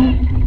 Oh.